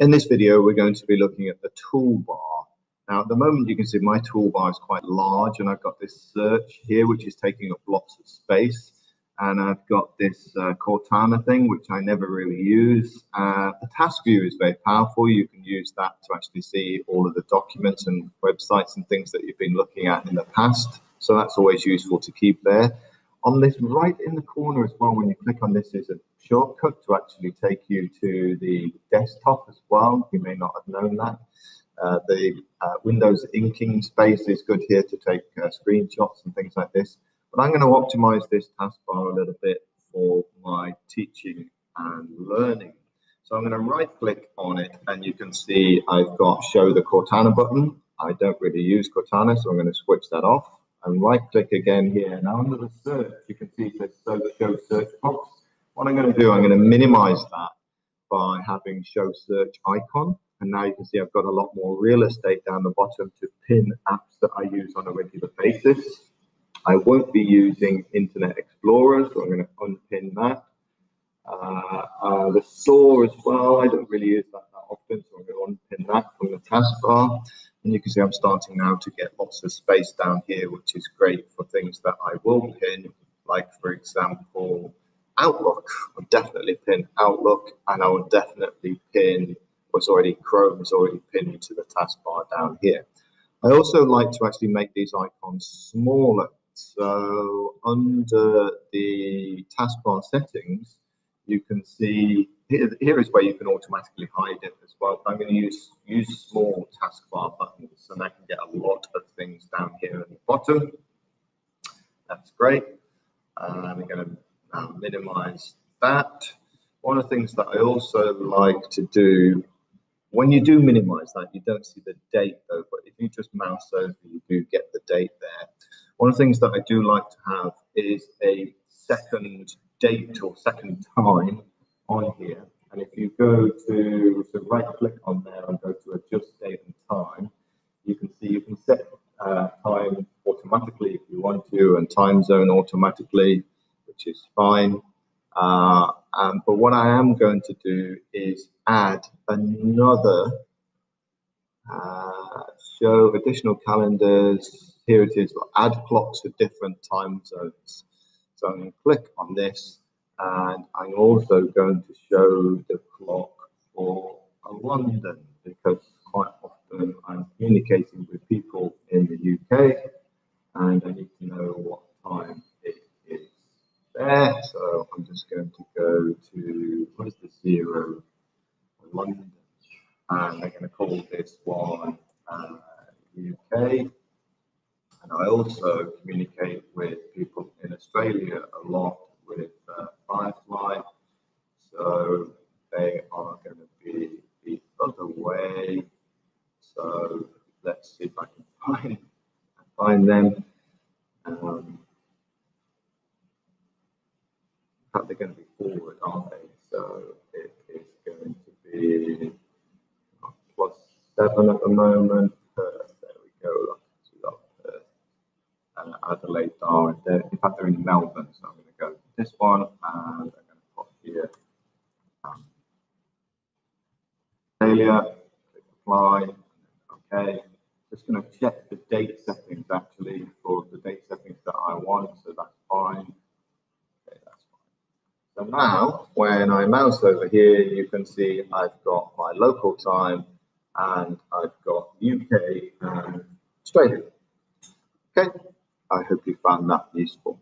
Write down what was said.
In this video, we're going to be looking at the toolbar. Now, at the moment, you can see my toolbar is quite large, and I've got this search here, which is taking up lots of space. And I've got this uh, Cortana thing, which I never really use. Uh, the task view is very powerful. You can use that to actually see all of the documents and websites and things that you've been looking at in the past. So that's always useful to keep there. On this right in the corner as well, when you click on this, is a shortcut to actually take you to the desktop as well. You may not have known that. Uh, the uh, Windows Ink Workspace is good here to take uh, screenshots and things like this. But I'm going to optimize this taskbar a little bit for my teaching and learning. So I'm going to right click on it and you can see I've got show the Cortana button. I don't really use Cortana, so I'm going to switch that off and right click again here. Now under the search, you can see it says show search box. I'm going to do, I'm going to minimize that by having show search icon. And now you can see I've got a lot more real estate down the bottom to pin apps that I use on a regular basis. I won't be using Internet Explorer, so I'm going to unpin that. Uh, uh, the saw as well, I don't really use that that often, so I'm going to unpin that from the taskbar. And you can see I'm starting now to get lots of space down here, which is great for things that I will pin, like for example, Outlook. I'll definitely pin Outlook and I will definitely pin what's already Chrome is already pinned to the taskbar down here. I also like to actually make these icons smaller. So under the taskbar settings, you can see here, here is where you can automatically hide it as well. I'm going to use use small taskbar buttons and I can get a lot of things down here at the bottom. That's great. And I'm going to now minimize that. One of the things that I also like to do when you do minimize that, you don't see the date though, but if you just mouse over, you do get the date there. One of the things that I do like to have is a second date or second time on here. And if you go to, so right click on there and go to adjust date and time, you can see you can set uh, time automatically if you want to and time zone automatically, which is fine. Uh, um, but what I am going to do is add another uh, show additional calendars. Here it is, add clocks for different time zones. So I'm going to click on this and I'm also going to show the clock for London because quite often I'm communicating with people in the UK and I need to know what time it is there. So I'm just going to go to what is the zero London and I'm going to call this one uh, UK. And I also communicate with people in Australia a lot with uh, Firefly. So they are going to be the other way. So let's see if I can find find them. Um, they're going to be forward, aren't they? So it is going to be plus seven at the moment. Perth, there we go. And Adelaide are in, fact they're in Melbourne, so I'm going to go to this one and I'm going to put here um, failure, click apply, okay. Just going to check the date settings actually for the date settings that I want, so that's fine. So now, when I mouse over here, you can see I've got my local time and I've got UK and Australia. Okay, I hope you found that useful.